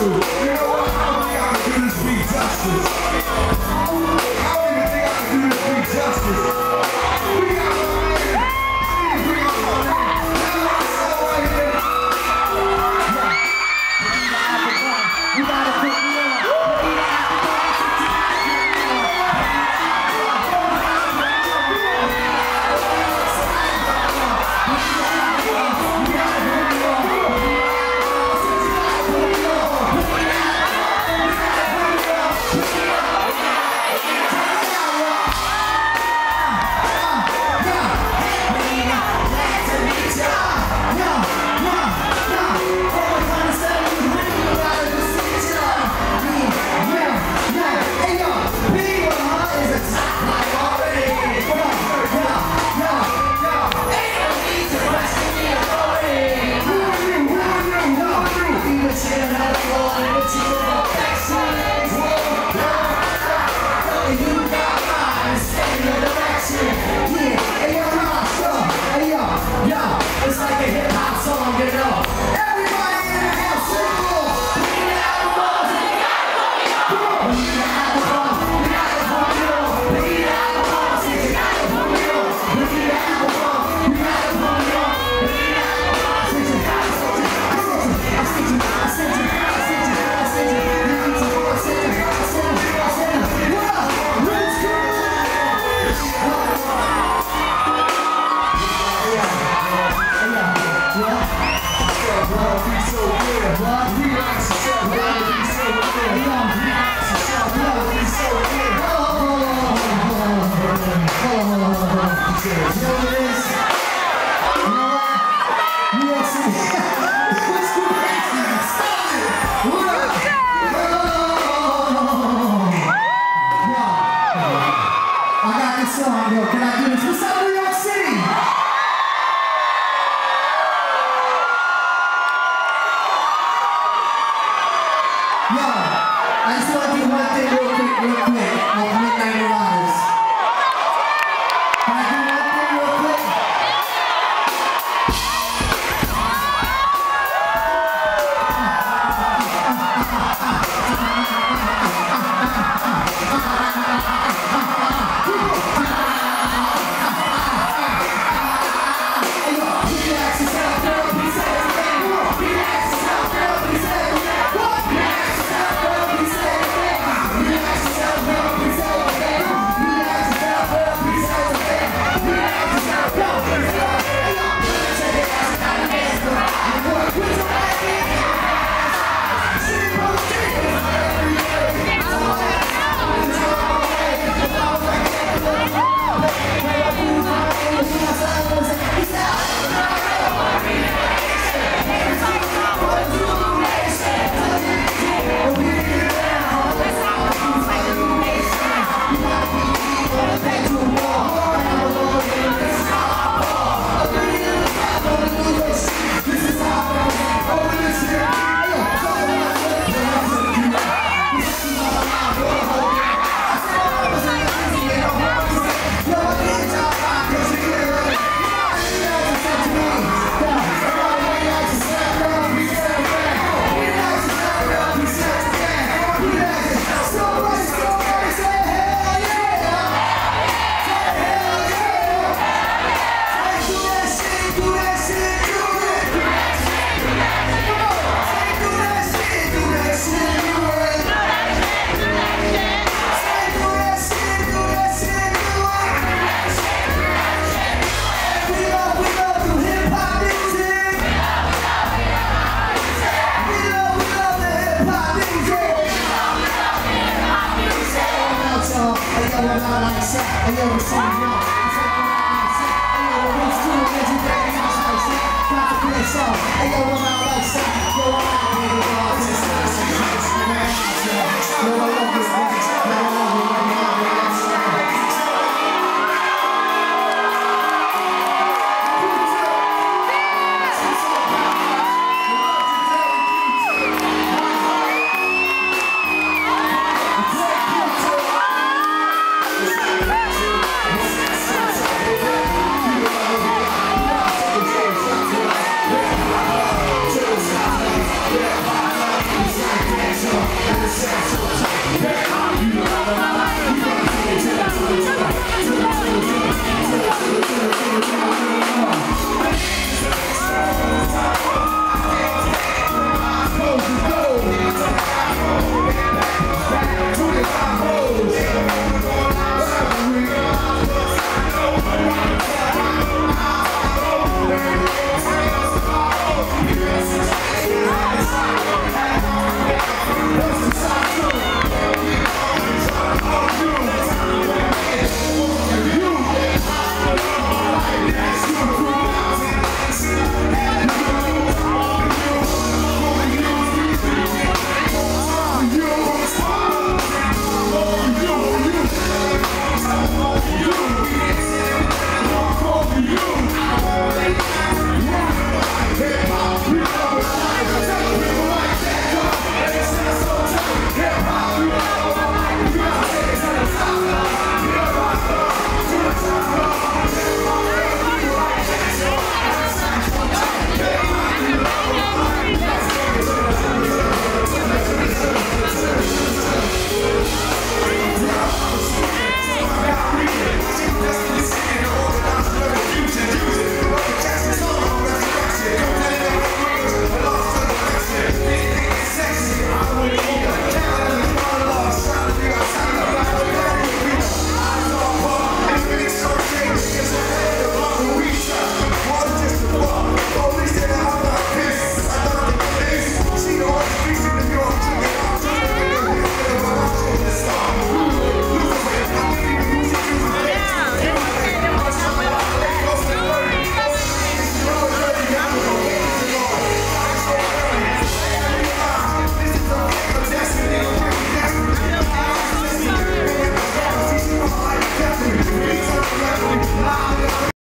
You know what? I'm the be justice. Can I do? What's up, Hey yo, I'm out. Hey!